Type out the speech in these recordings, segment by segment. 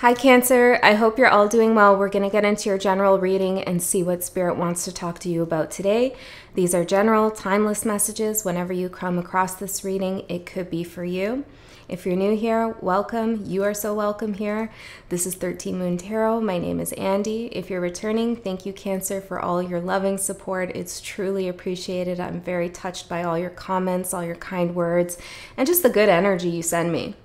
Hi, Cancer. I hope you're all doing well. We're going to get into your general reading and see what Spirit wants to talk to you about today. These are general, timeless messages. Whenever you come across this reading, it could be for you. If you're new here, welcome. You are so welcome here. This is 13 Moon Tarot. My name is Andy. If you're returning, thank you, Cancer, for all your loving support. It's truly appreciated. I'm very touched by all your comments, all your kind words, and just the good energy you send me.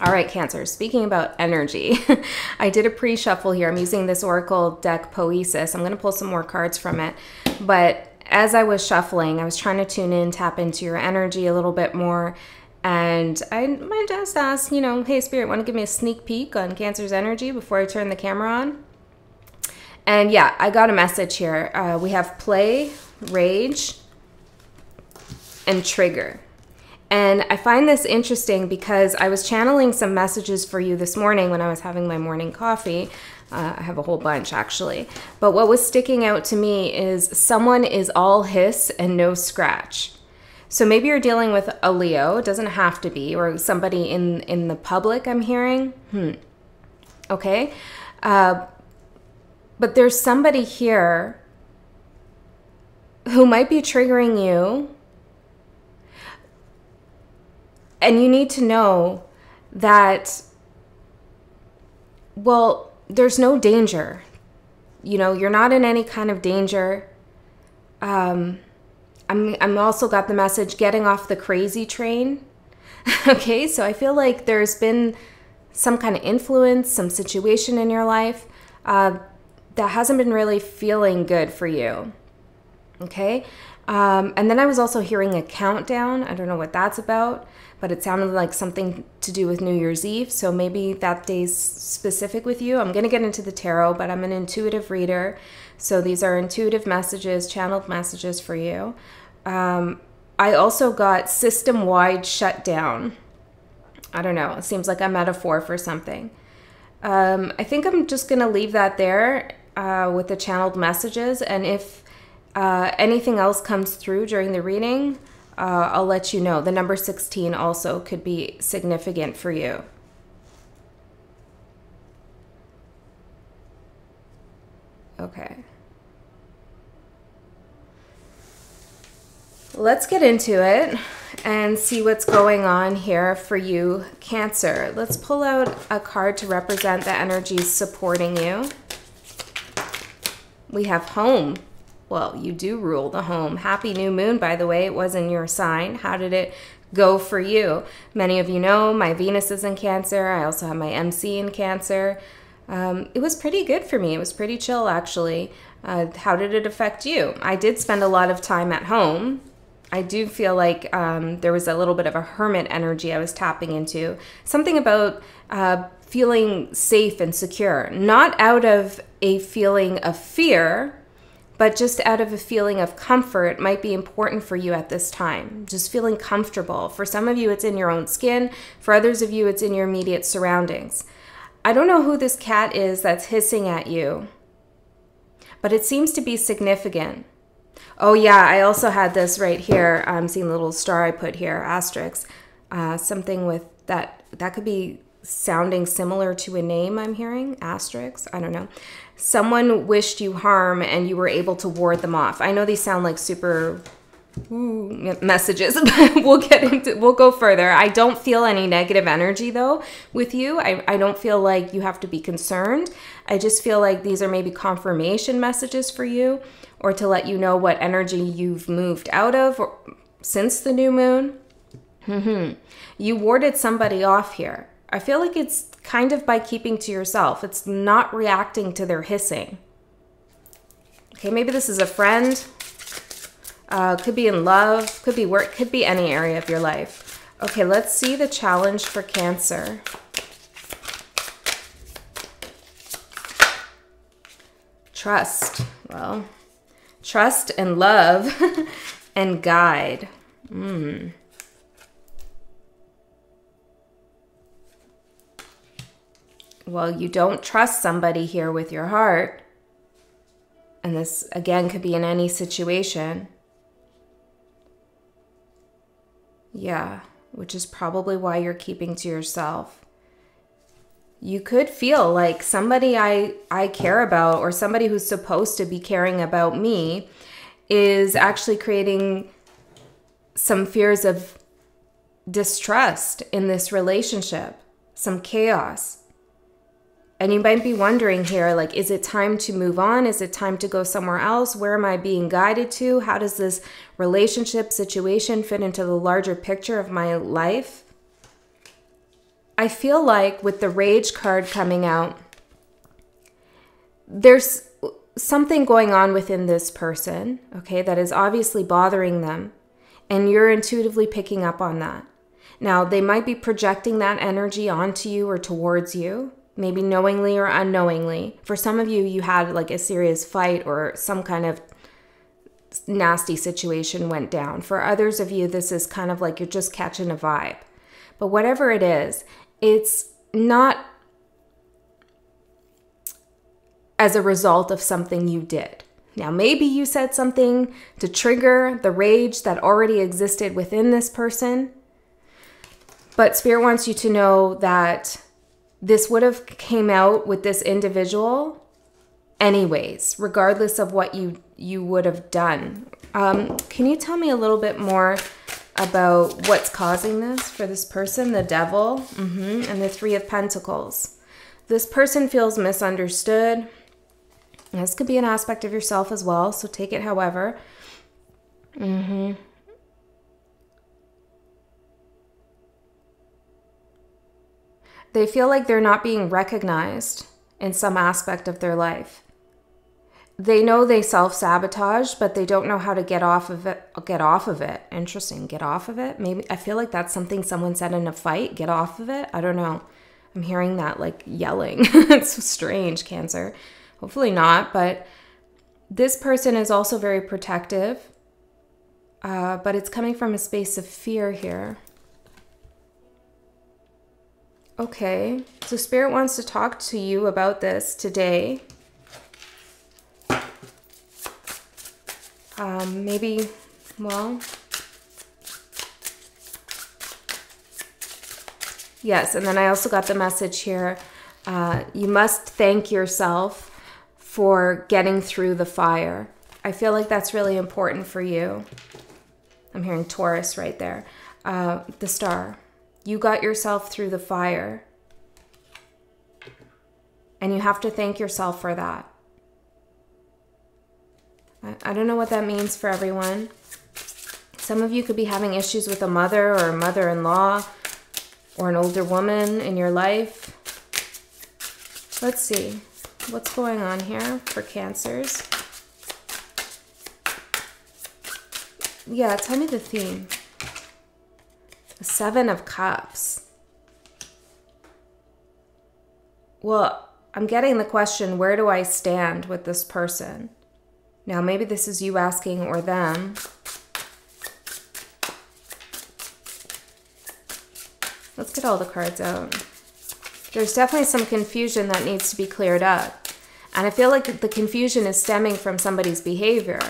All right, Cancer, speaking about energy, I did a pre shuffle here. I'm using this Oracle deck Poesis. I'm going to pull some more cards from it. But as I was shuffling, I was trying to tune in, tap into your energy a little bit more. And I might just ask, you know, hey, Spirit, want to give me a sneak peek on Cancer's energy before I turn the camera on? And yeah, I got a message here. Uh, we have play, rage, and trigger. And I find this interesting because I was channeling some messages for you this morning when I was having my morning coffee. Uh, I have a whole bunch actually. But what was sticking out to me is someone is all hiss and no scratch. So maybe you're dealing with a Leo, it doesn't have to be, or somebody in, in the public I'm hearing. Hmm. Okay. Uh, but there's somebody here who might be triggering you and you need to know that, well, there's no danger. You know, you're not in any kind of danger. Um, I'm, I'm also got the message getting off the crazy train. okay, so I feel like there's been some kind of influence, some situation in your life uh, that hasn't been really feeling good for you. Okay, um, and then I was also hearing a countdown. I don't know what that's about, but it sounded like something to do with New Year's Eve. So maybe that day's specific with you. I'm going to get into the tarot, but I'm an intuitive reader. So these are intuitive messages, channeled messages for you. Um, I also got system wide shutdown. I don't know. It seems like a metaphor for something. Um, I think I'm just going to leave that there uh, with the channeled messages. And if uh, anything else comes through during the reading, uh, I'll let you know. The number 16 also could be significant for you. Okay. Let's get into it and see what's going on here for you, Cancer. Let's pull out a card to represent the energies supporting you. We have home. Well, you do rule the home. Happy new moon, by the way. It was in your sign. How did it go for you? Many of you know my Venus is in Cancer. I also have my MC in Cancer. Um, it was pretty good for me. It was pretty chill, actually. Uh, how did it affect you? I did spend a lot of time at home. I do feel like um, there was a little bit of a hermit energy I was tapping into. Something about uh, feeling safe and secure, not out of a feeling of fear, but just out of a feeling of comfort might be important for you at this time. Just feeling comfortable. For some of you, it's in your own skin. For others of you, it's in your immediate surroundings. I don't know who this cat is that's hissing at you, but it seems to be significant. Oh, yeah, I also had this right here. I'm seeing a little star I put here, asterisk. Uh, something with that, that could be sounding similar to a name I'm hearing, asterisk, I don't know. Someone wished you harm and you were able to ward them off. I know these sound like super ooh, messages, but we'll get into, we'll go further. I don't feel any negative energy though with you. I, I don't feel like you have to be concerned. I just feel like these are maybe confirmation messages for you or to let you know what energy you've moved out of or, since the new moon. Mm-hmm. You warded somebody off here. I feel like it's kind of by keeping to yourself. It's not reacting to their hissing. Okay, maybe this is a friend. Uh, could be in love, could be work, could be any area of your life. Okay, let's see the challenge for Cancer. Trust. Well, trust and love and guide. Hmm. Well, you don't trust somebody here with your heart, and this again could be in any situation. Yeah, which is probably why you're keeping to yourself. you could feel like somebody I I care about or somebody who's supposed to be caring about me is actually creating some fears of distrust in this relationship, some chaos. And you might be wondering here like, is it time to move on? Is it time to go somewhere else? Where am I being guided to? How does this relationship situation fit into the larger picture of my life? I feel like with the rage card coming out, there's something going on within this person, okay, that is obviously bothering them. And you're intuitively picking up on that. Now, they might be projecting that energy onto you or towards you, maybe knowingly or unknowingly. For some of you, you had like a serious fight or some kind of nasty situation went down. For others of you, this is kind of like you're just catching a vibe. But whatever it is, it's not as a result of something you did. Now, maybe you said something to trigger the rage that already existed within this person, but Spirit wants you to know that this would have came out with this individual anyways, regardless of what you you would have done. Um, can you tell me a little bit more about what's causing this for this person, the devil, mm-hmm, and the Three of Pentacles. This person feels misunderstood. This could be an aspect of yourself as well, so take it however. Mm-hmm. They feel like they're not being recognized in some aspect of their life. They know they self-sabotage but they don't know how to get off of it get off of it. Interesting get off of it? Maybe i feel like that's something someone said in a fight get off of it? I don't know. I'm hearing that like yelling. It's strange cancer. Hopefully not but this person is also very protective uh, but it's coming from a space of fear here okay so spirit wants to talk to you about this today Um, maybe, well, yes, and then I also got the message here uh, you must thank yourself for getting through the fire. I feel like that's really important for you. I'm hearing Taurus right there. Uh, the star. You got yourself through the fire. And you have to thank yourself for that. I don't know what that means for everyone. Some of you could be having issues with a mother or a mother in law or an older woman in your life. Let's see what's going on here for cancers. Yeah, tell me the theme. Seven of Cups. Well, I'm getting the question where do I stand with this person? Now, maybe this is you asking or them. Let's get all the cards out. There's definitely some confusion that needs to be cleared up. And I feel like the confusion is stemming from somebody's behavior.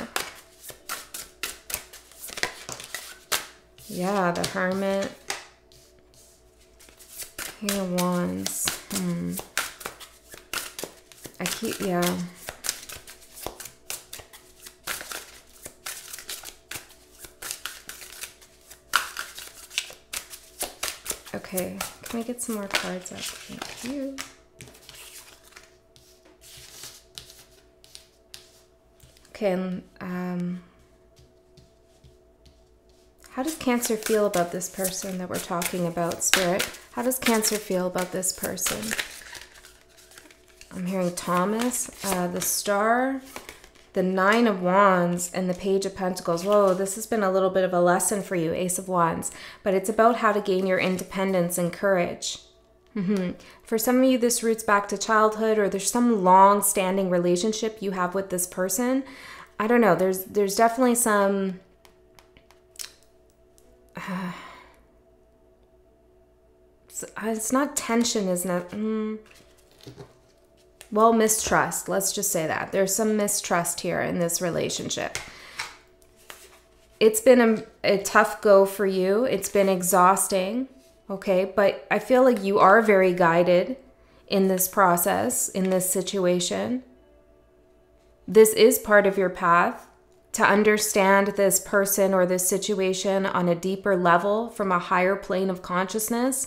Yeah, the Hermit. Here, Wands. Hmm. I keep, yeah. Okay, can we get some more cards up? Thank you. Okay, um, how does Cancer feel about this person that we're talking about, Spirit? How does Cancer feel about this person? I'm hearing Thomas, uh, the Star, the Nine of Wands and the Page of Pentacles. Whoa, this has been a little bit of a lesson for you, Ace of Wands. But it's about how to gain your independence and courage. Mm-hmm. For some of you, this roots back to childhood, or there's some long-standing relationship you have with this person. I don't know. There's there's definitely some. Uh, it's, it's, not tension, isn't it? Mm well, mistrust. Let's just say that. There's some mistrust here in this relationship. It's been a, a tough go for you. It's been exhausting, okay? But I feel like you are very guided in this process, in this situation. This is part of your path to understand this person or this situation on a deeper level from a higher plane of consciousness.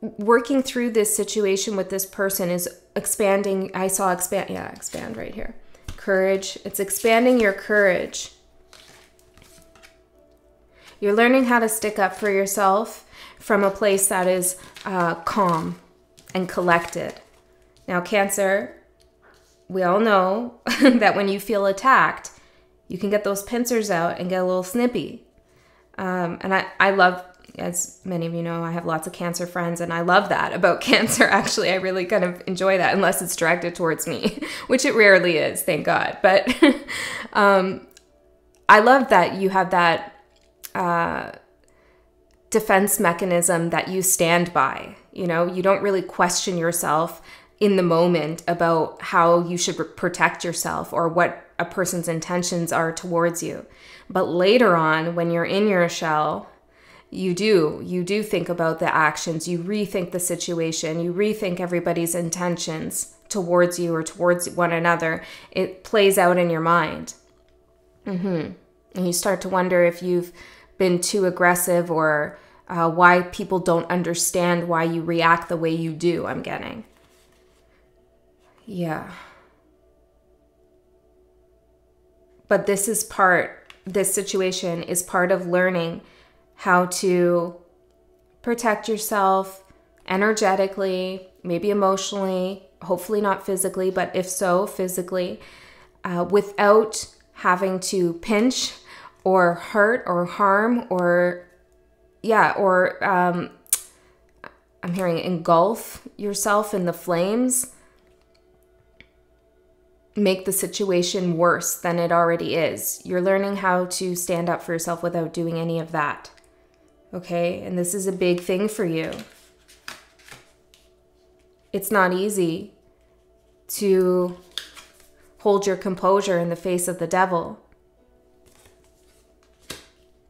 Working through this situation with this person is expanding. I saw expand, yeah, expand right here. Courage. It's expanding your courage. You're learning how to stick up for yourself from a place that is uh, calm and collected. Now, Cancer, we all know that when you feel attacked, you can get those pincers out and get a little snippy. Um, and I, I love, as many of you know, I have lots of cancer friends, and I love that about cancer. Actually, I really kind of enjoy that, unless it's directed towards me, which it rarely is, thank God. But um, I love that you have that uh, defense mechanism that you stand by. You know, you don't really question yourself in the moment about how you should protect yourself or what a person's intentions are towards you. But later on, when you're in your shell, you do you do think about the actions you rethink the situation you rethink everybody's intentions towards you or towards one another it plays out in your mind mm-hmm. and you start to wonder if you've been too aggressive or uh, why people don't understand why you react the way you do i'm getting yeah But this is part, this situation is part of learning how to protect yourself energetically, maybe emotionally, hopefully not physically, but if so, physically, uh, without having to pinch or hurt or harm or, yeah, or um, I'm hearing engulf yourself in the flames make the situation worse than it already is. You're learning how to stand up for yourself without doing any of that. Okay? And this is a big thing for you. It's not easy to hold your composure in the face of the devil.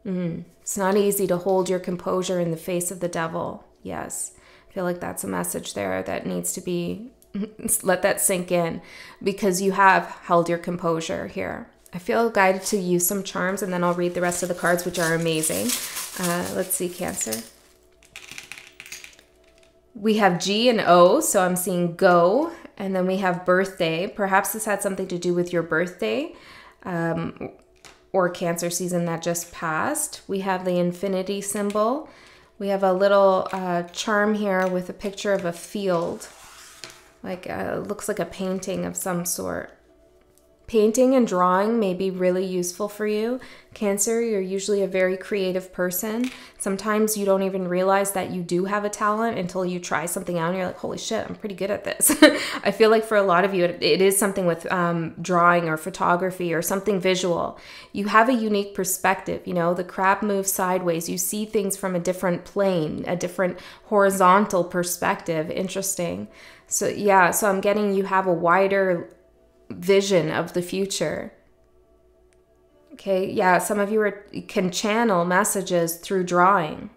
Mm. It's not easy to hold your composure in the face of the devil. Yes. I feel like that's a message there that needs to be let that sink in because you have held your composure here. I feel guided to use some charms and then I'll read the rest of the cards, which are amazing. Uh, let's see, Cancer. We have G and O, so I'm seeing go. And then we have birthday. Perhaps this had something to do with your birthday um, or Cancer season that just passed. We have the infinity symbol. We have a little uh, charm here with a picture of a field like uh, looks like a painting of some sort. Painting and drawing may be really useful for you. Cancer, you're usually a very creative person. Sometimes you don't even realize that you do have a talent until you try something out and you're like, holy shit, I'm pretty good at this. I feel like for a lot of you, it, it is something with um, drawing or photography or something visual. You have a unique perspective. You know, the crab moves sideways. You see things from a different plane, a different horizontal perspective. Interesting. So, yeah, so I'm getting you have a wider vision of the future. Okay, yeah, some of you are, can channel messages through drawing.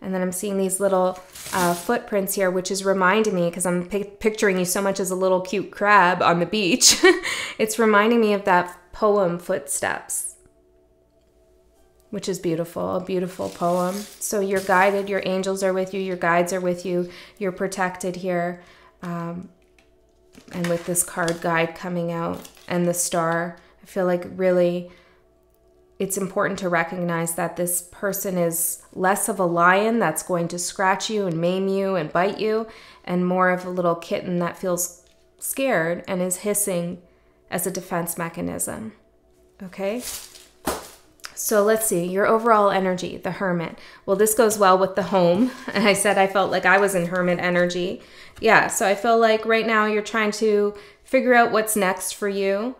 And then I'm seeing these little uh, footprints here, which is reminding me because I'm picturing you so much as a little cute crab on the beach. it's reminding me of that poem, Footsteps, which is beautiful, a beautiful poem. So you're guided, your angels are with you, your guides are with you, you're protected here. Um, and with this card guide coming out and the star, I feel like really it's important to recognize that this person is less of a lion that's going to scratch you and maim you and bite you, and more of a little kitten that feels scared and is hissing as a defense mechanism. Okay? So let's see, your overall energy, the hermit. Well, this goes well with the home. And I said I felt like I was in hermit energy yeah, so I feel like right now you're trying to figure out what's next for you,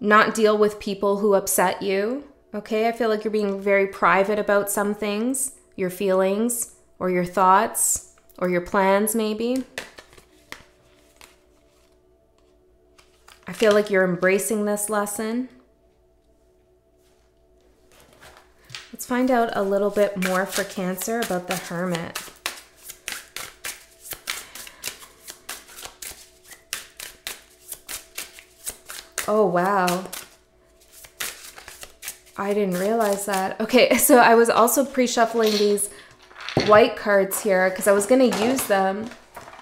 not deal with people who upset you. Okay, I feel like you're being very private about some things, your feelings, or your thoughts, or your plans, maybe. I feel like you're embracing this lesson. Let's find out a little bit more for Cancer about the Hermit. Oh, wow. I didn't realize that. Okay, so I was also pre-shuffling these white cards here because I was going to use them.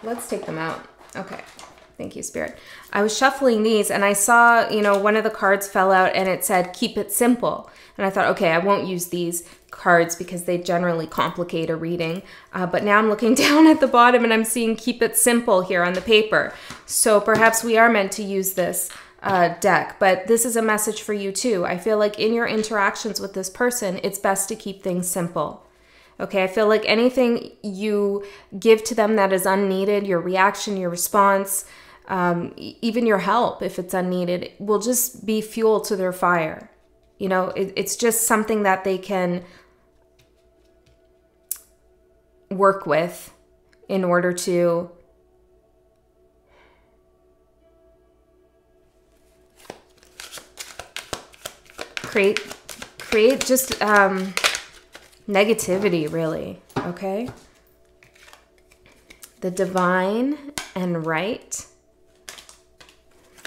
Let's take them out. Okay. Thank you, Spirit. I was shuffling these and I saw, you know, one of the cards fell out and it said, keep it simple. And I thought, okay, I won't use these cards because they generally complicate a reading. Uh, but now I'm looking down at the bottom and I'm seeing keep it simple here on the paper. So perhaps we are meant to use this uh, deck, but this is a message for you too. I feel like in your interactions with this person, it's best to keep things simple. Okay, I feel like anything you give to them that is unneeded, your reaction, your response, um, even your help, if it's unneeded, will just be fuel to their fire. You know, it, it's just something that they can work with in order to create create just um, negativity really okay the divine and right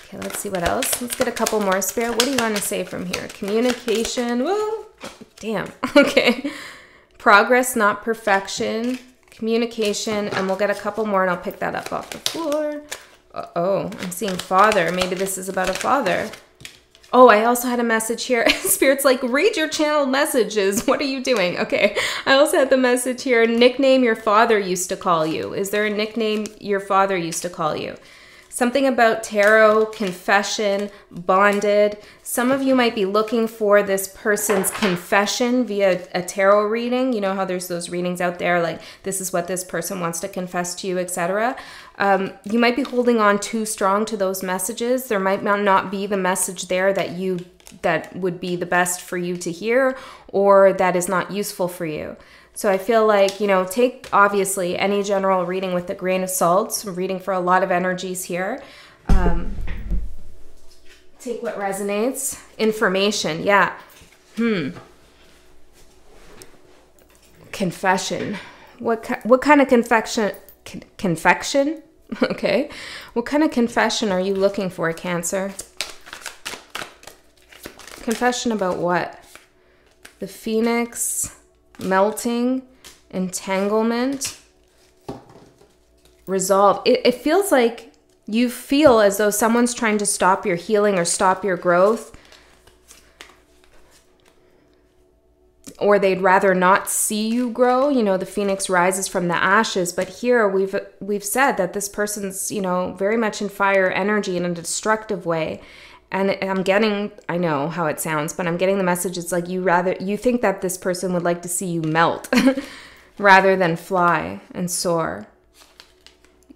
okay let's see what else let's get a couple more spirit what do you want to say from here communication whoa damn okay progress not perfection communication and we'll get a couple more and i'll pick that up off the floor uh oh i'm seeing father maybe this is about a father Oh, I also had a message here. Spirit's like, read your channel messages. What are you doing? Okay. I also had the message here. Nickname your father used to call you. Is there a nickname your father used to call you? Something about tarot, confession, bonded. Some of you might be looking for this person's confession via a tarot reading. You know how there's those readings out there like this is what this person wants to confess to you, etc. Um, you might be holding on too strong to those messages. There might not be the message there that you that would be the best for you to hear or that is not useful for you. So I feel like, you know, take obviously any general reading with a grain of salt. I'm reading for a lot of energies here. Um, take what resonates. Information, yeah. Hmm. Confession. What what kind of confection? Con confection? okay. What kind of confession are you looking for, Cancer? Confession about what? The Phoenix melting, entanglement, resolve. It, it feels like you feel as though someone's trying to stop your healing or stop your growth. Or they'd rather not see you grow. You know, the phoenix rises from the ashes. But here we've we've said that this person's, you know, very much in fire energy in a destructive way and I'm getting I know how it sounds, but I'm getting the message it's like you rather you think that this person would like to see you melt rather than fly and soar.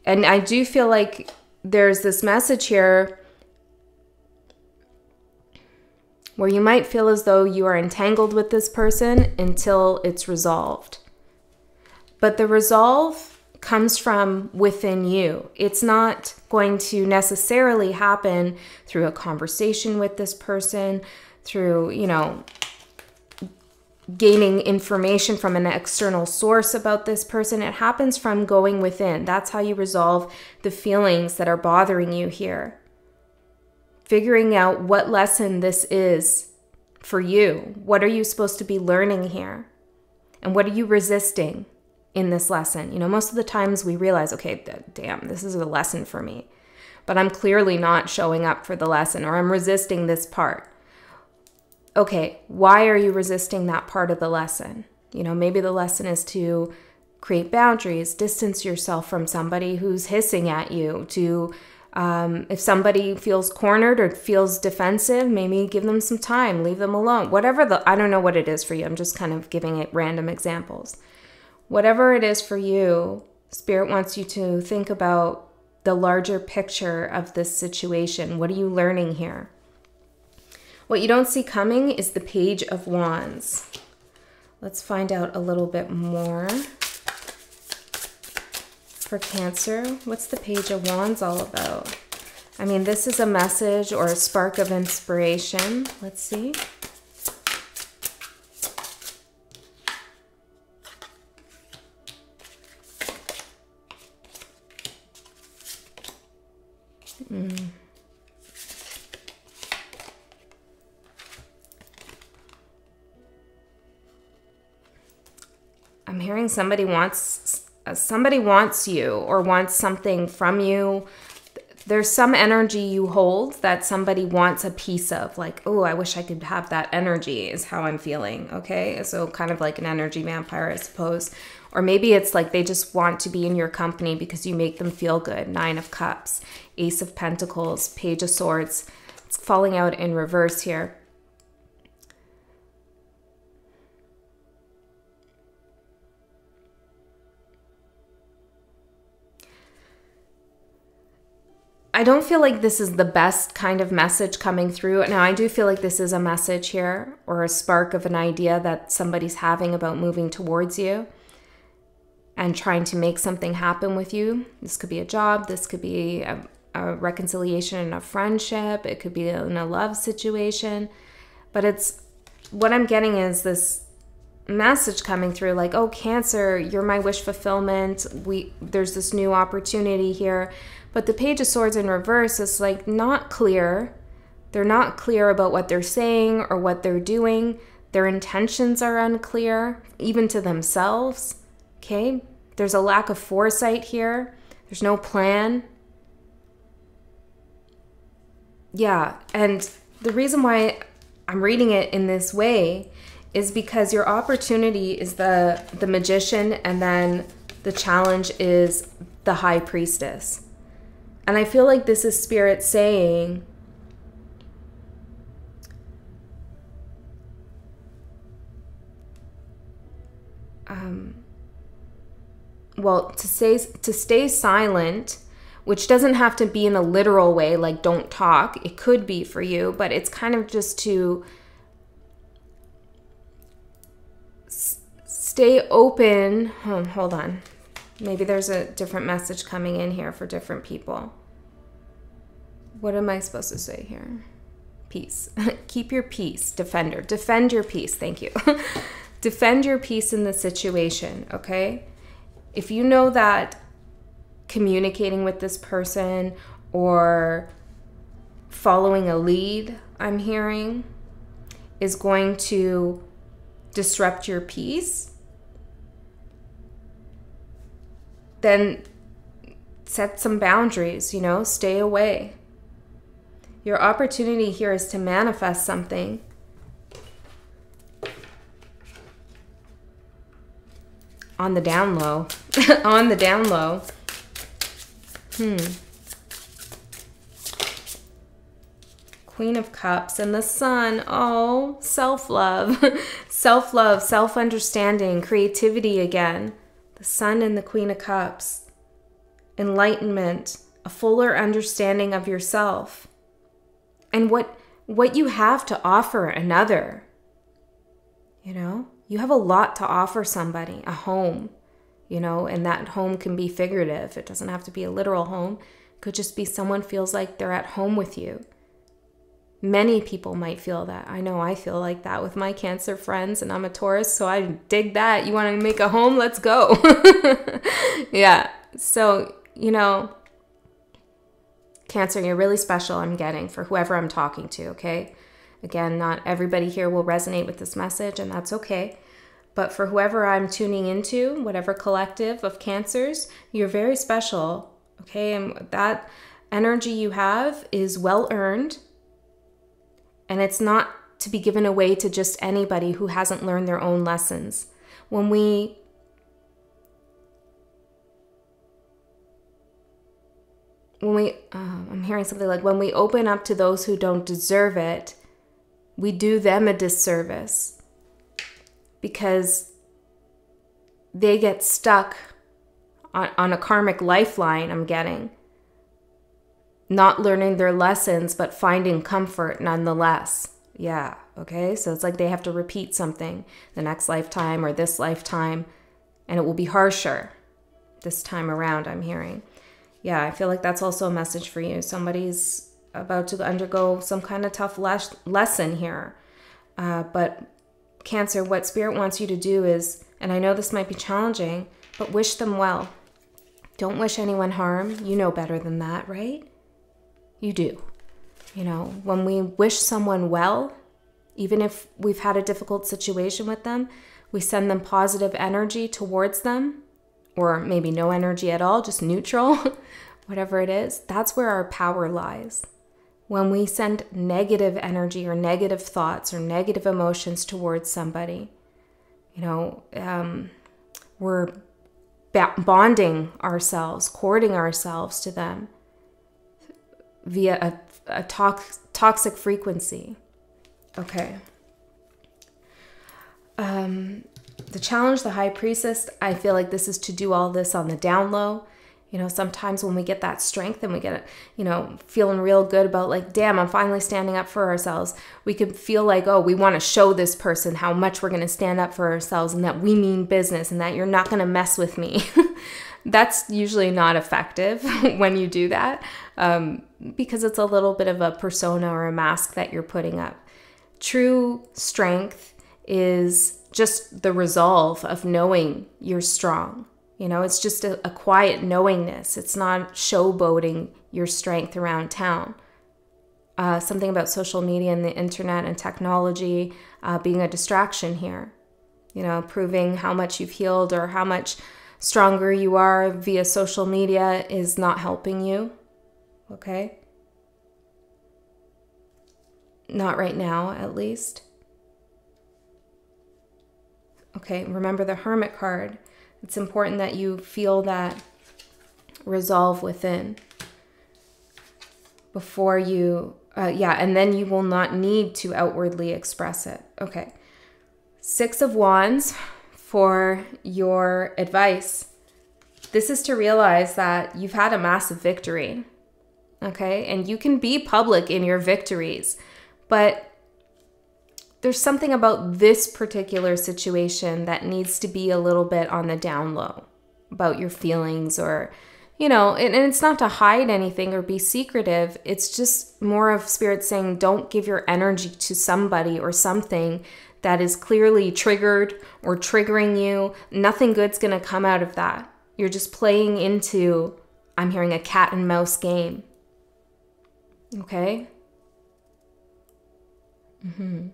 And I do feel like there's this message here where you might feel as though you are entangled with this person until it's resolved. But the resolve comes from within you. It's not going to necessarily happen through a conversation with this person, through, you know, gaining information from an external source about this person. It happens from going within. That's how you resolve the feelings that are bothering you here. Figuring out what lesson this is for you. What are you supposed to be learning here? And what are you resisting? In this lesson. You know, most of the times we realize, okay, damn, this is a lesson for me, but I'm clearly not showing up for the lesson or I'm resisting this part. Okay, why are you resisting that part of the lesson? You know, maybe the lesson is to create boundaries, distance yourself from somebody who's hissing at you, to um, if somebody feels cornered or feels defensive, maybe give them some time, leave them alone. Whatever the, I don't know what it is for you. I'm just kind of giving it random examples. Whatever it is for you, Spirit wants you to think about the larger picture of this situation. What are you learning here? What you don't see coming is the Page of Wands. Let's find out a little bit more. For Cancer, what's the Page of Wands all about? I mean, this is a message or a spark of inspiration. Let's see. Mm. I'm hearing somebody wants somebody wants you or wants something from you there's some energy you hold that somebody wants a piece of like oh i wish i could have that energy is how i'm feeling okay? So kind of like an energy vampire i suppose. Or maybe it's like they just want to be in your company because you make them feel good. Nine of cups ace of pentacles page of swords. It's falling out in reverse here I don't feel like this is the best kind of message coming through. Now, I do feel like this is a message here or a spark of an idea that somebody's having about moving towards you and trying to make something happen with you. This could be a job, this could be a, a reconciliation in a friendship, it could be in a love situation. But it's what I'm getting is this message coming through like, "Oh, cancer, you're my wish fulfillment. We there's this new opportunity here." But the Page of Swords in reverse is like not clear. They're not clear about what they're saying or what they're doing. Their intentions are unclear, even to themselves. Okay? There's a lack of foresight here. There's no plan. Yeah, and the reason why I'm reading it in this way is because your opportunity is the the magician and then the challenge is the high priestess. And I feel like this is spirit saying, um, well, to say to stay silent, which doesn't have to be in a literal way, like don't talk. It could be for you, but it's kind of just to stay open. Oh, hold on. Maybe there's a different message coming in here for different people. What am I supposed to say here? Peace. Keep your peace, defender. Defend your peace. Thank you. Defend your peace in the situation, okay? If you know that communicating with this person or following a lead, I'm hearing, is going to disrupt your peace, then set some boundaries, you know, stay away. Your opportunity here is to manifest something. On the down low. On the down low. Hmm. Queen of Cups and the Sun. Oh, self love. self love, self understanding, creativity again Sun and the Queen of Cups, enlightenment, a fuller understanding of yourself, and what what you have to offer another. You know, you have a lot to offer somebody, a home, you know, and that home can be figurative. It doesn't have to be a literal home. It could just be someone feels like they're at home with you. Many people might feel that. I know I feel like that with my cancer friends, and I'm a Taurus, so I dig that. You want to make a home? Let's go. yeah. So, you know, Cancer, you're really special, I'm getting for whoever I'm talking to, okay? Again, not everybody here will resonate with this message, and that's okay. But for whoever I'm tuning into, whatever collective of cancers, you're very special, okay? And that energy you have is well earned and it's not to be given away to just anybody who hasn't learned their own lessons. When we when we uh, I'm hearing something like when we open up to those who don't deserve it, we do them a disservice because they get stuck on, on a karmic lifeline I'm getting not learning their lessons, but finding comfort nonetheless. Yeah, okay? So it's like they have to repeat something the next lifetime or this lifetime, and it will be harsher this time around, I'm hearing. Yeah, I feel like that's also a message for you. Somebody's about to undergo some kind of tough les- lesson here. Uh, but, Cancer, what Spirit wants you to do is, and I know this might be challenging, but wish them well. Don't wish anyone harm. You know better than that, right? You do. You know, when we wish someone well, even if we've had a difficult situation with them, we send them positive energy towards them, or maybe no energy at all, just neutral, whatever it is, that's where our power lies. When we send negative energy or negative thoughts or negative emotions towards somebody, you know, um, we're bonding ourselves, courting ourselves to them via a, a tox- toxic frequency. Okay. Um, the challenge, the high priestess, I feel like this is to do all this on the down low. You know, sometimes when we get that strength and we get, it, you know, feeling real good about like, damn, I'm finally standing up for ourselves, we could feel like, oh, we want to show this person how much we're going to stand up for ourselves and that we mean business and that you're not going to mess with me. That's usually not effective when you do that um, because it's a little bit of a persona or a mask that you're putting up. True strength is just the resolve of knowing you're strong you know, it's just a, a quiet knowingness. It's not showboating your strength around town. Uh, something about social media and the internet and technology uh, being a distraction here. You know, proving how much you've healed or how much stronger you are via social media is not helping you. Okay? Not right now, at least. Okay, remember the Hermit card. It's important that you feel that resolve within before you, uh, yeah, and then you will not need to outwardly express it. Okay. Six of Wands for your advice. This is to realize that you've had a massive victory. Okay. And you can be public in your victories, but there's something about this particular situation that needs to be a little bit on the down low about your feelings or you know and, and, it's not to hide anything or be secretive it's just more of spirit saying don't give your energy to somebody or something that is clearly triggered or triggering you nothing good's to come out of that you're just playing into i'm hearing a cat and mouse game okay Mm-hmm.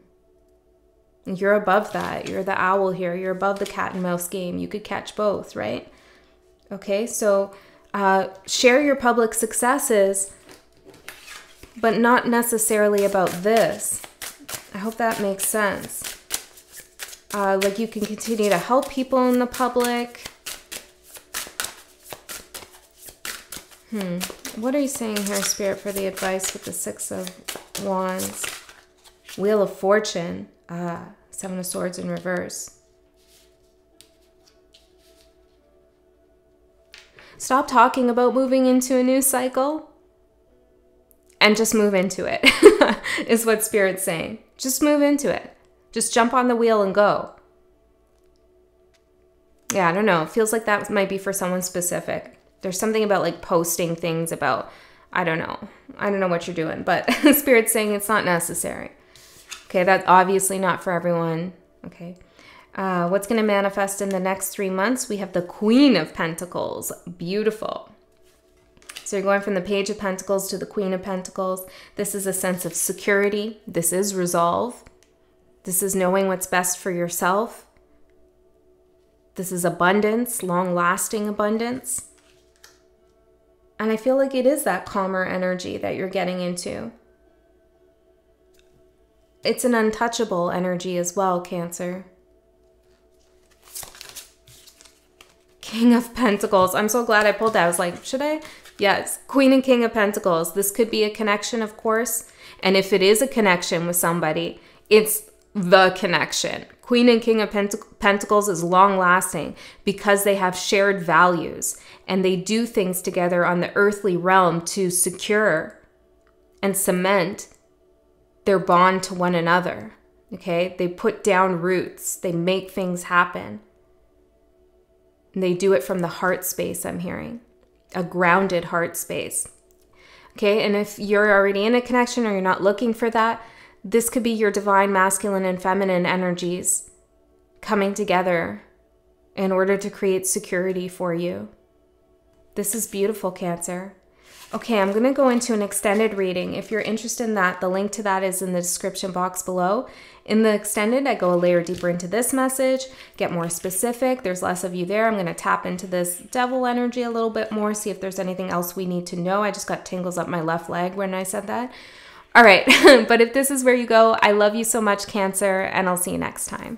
you're above that. You're the owl here. You're above the cat and mouse game. You could catch both, right? Okay, so uh, share your public successes, but not necessarily about this. I hope that makes sense. Uh, like you can continue to help people in the public. Hmm. What are you saying here, Spirit, for the advice with the Six of Wands? Wheel of Fortune. Ah. Seven of Swords in reverse. Stop talking about moving into a new cycle and just move into it, is what Spirit's saying. Just move into it. Just jump on the wheel and go. Yeah, I don't know. It feels like that might be for someone specific. There's something about like posting things about, I don't know. I don't know what you're doing, but Spirit's saying it's not necessary. Okay, that's obviously not for everyone. Okay. Uh, what's going to manifest in the next three months? We have the Queen of Pentacles. Beautiful. So you're going from the Page of Pentacles to the Queen of Pentacles. This is a sense of security. This is resolve. This is knowing what's best for yourself. This is abundance, long lasting abundance. And I feel like it is that calmer energy that you're getting into it's an untouchable energy as well, Cancer. King of Pentacles. I'm so glad I pulled that. I was like, should I? Yes, Queen and King of Pentacles. This could be a connection, of course. And if it is a connection with somebody, it's the connection. Queen and King of Pent Pentacles is long lasting because they have shared values and they do things together on the earthly realm to secure and cement their bond to one another. Okay? They put down roots, they make things happen. And they do it from the heart space, I'm hearing a grounded heart space. Okay? And if you're already in a connection or you're not looking for that, this could be your divine masculine and feminine energies coming together in order to create security for you. This is beautiful, Cancer. Okay, I'm going to go into an extended reading. If you're interested in that, the link to that is in the description box below. In the extended, I go a layer deeper into this message, get more specific. There's less of you there. I'm going to tap into this devil energy a little bit more, see if there's anything else we need to know. I just got tingles up my left leg when I said that. All right, but if this is where you go, I love you so much, Cancer, and I'll see you next time.